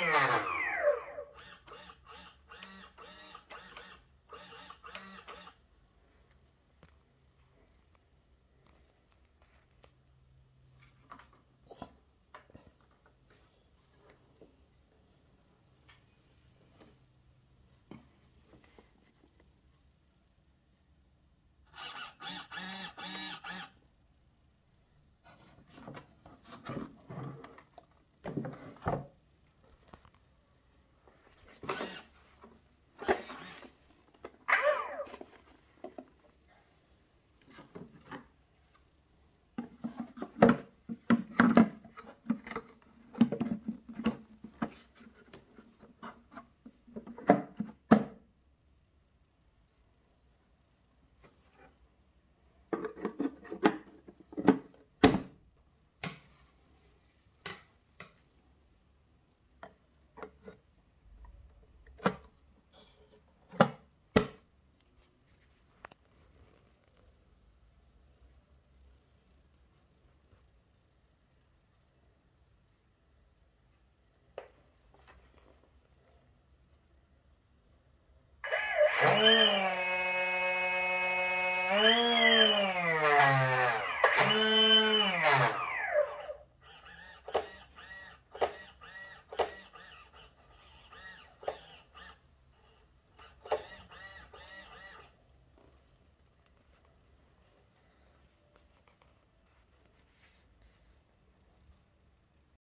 Yeah. Ah.